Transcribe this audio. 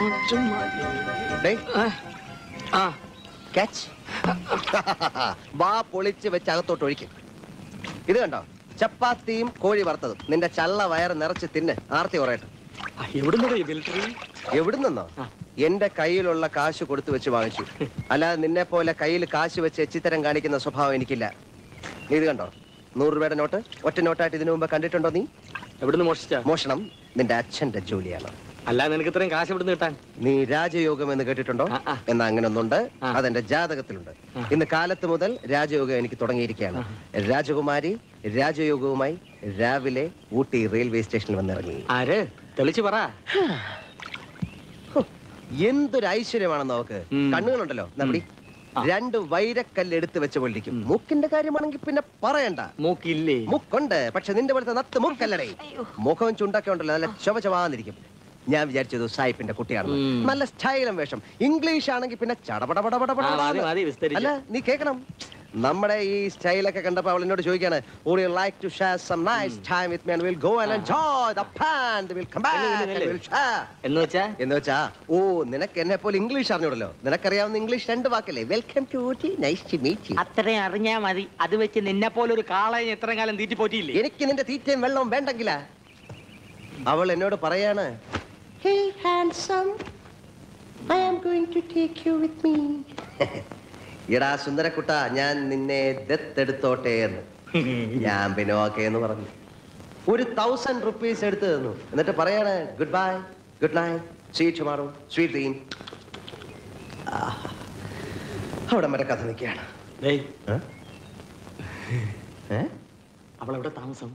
വാ പൊളിച്ച് വെച്ച് അകത്തോട്ട് ഒഴിക്കും. ഇത് കണ്ടോ? ചപ്പാത്തിയും കോഴി വറുത്തതും. നിന്റെ ചള്ള വയറ് നിറച്ച് തിന്ന് ആർത്തി ഉറയട്ടെ. എവിടുന്നോ. എന്റെ കയ്യിലുള്ള കാശ് കൊടുത്തു വെച്ച് വാങ്ങിച്ചു. അല്ലാതെ നിന്നെ പോലെ കയ്യിൽ കാശ് വെച്ച് എച്ചിത്തരം കാണിക്കുന്ന സ്വഭാവം എനിക്കില്ല. നീ ഇത് കണ്ടോ? നൂറ് രൂപയുടെ നോട്ട്? ഒറ്റ നോട്ടായിട്ട് ഇതിനു മുമ്പ് കണ്ടിട്ടുണ്ടോ നീ? എവിടുന്ന് മോഷിച്ച മോഷണം നിന്റെ അച്ഛന്റെ ജോലിയാണ്. അല്ല നിനക്ക് ഇത്രയും കാശ് ഇവിടുന്ന് കിട്ടാൻ? നീ രാജയോഗം എന്ന് കേട്ടിട്ടുണ്ടോ. എന്നാ അങ്ങനെ ഒന്നുണ്ട്. അതെന്റെ ജാതകത്തിലുണ്ട്. ഇന്ന് കാലത്ത് മുതൽ രാജയോഗം എനിക്ക് തുടങ്ങിയിരിക്കുകയാണ്. രാജകുമാരി രാജയോഗവുമായി രാവിലെ ഊട്ടി റെയിൽവേ സ്റ്റേഷനിൽ വന്നിറങ്ങി. ആര്? തെളിച്ചു പറ. എന്തൊരു ഐശ്വര്യമാണെന്ന് നോക്ക് കണ്ണുകളുണ്ടല്ലോ. നമ്മുടെ രണ്ട് വൈരക്കല്ല് എടുത്ത് വെച്ച പോലിരിക്കും മൂക്കിന്റെ കാര്യമാണെങ്കിൽ പിന്നെ പറയണ്ട. മൂക്കില്ലേ? മൂക്കുണ്ട്. പക്ഷെ നിന്റെ പോലത്തെ നത്ത് മുക്കല്ലടേ. മുഖം ചുണ്ടൊക്കെ ഉണ്ടല്ലോ. നല്ല ചുവ ചൊവാന്നിരിക്കും. ഞാൻ വിചാരിച്ചത് സായിപ്പിന്റെ കുട്ടിയാണ് നല്ല സ്റ്റൈലും വേഷം. ഇംഗ്ലീഷ് ആണെങ്കിൽ പിന്നെ അല്ല നീ കേൾക്കണം. നമ്മുടെ ഈ സ്റ്റൈലൊക്കെ കണ്ടപ്പോ അവൾ എന്നോട് ചോദിക്കാണ് എന്ന് വെച്ചാ? എന്ന് വെച്ചാ ഓ നിനക്ക് എന്നെ പോലെ ഇംഗ്ലീഷ് അറിഞ്ഞോടല്ലോ. നിനക്കറിയാവുന്ന ഇംഗ്ലീഷ് രണ്ട് വാക്കല്ലേ? Welcome to Ooty nice to meet you അത്രയും അറിഞ്ഞാ മതി. അത് വെച്ച് നിന്നെ പോലെ ഒരു കാളയെ എത്ര കാലം തീറ്റി പോറ്റിയില്ലേ എനിക്ക് നിന്റെ തീറ്റയും വെള്ളവും വേണ്ടെങ്കിലാ. അവൾ എന്നോട് പറയാണ് ഹേ handsome, I am going to take you with me. എടാ സുന്ദരക്കുട്ട ഞാൻ നിന്നെ ദത്തെടുത്തോട്ടെ എന്ന്. ഞാൻ പിന്നെ ഓക്കെ എന്ന് പറഞ്ഞു. ഒരു തൗസൻഡ് റുപ്പീസ് എടുത്തു തന്നു. എന്നിട്ട് പറയാണ് goodbye good night sweet tomorrow sweet dream അവിടെ വരെ കഥ നിൽക്കുകയാണ്. അവളെവിടെ താമസം?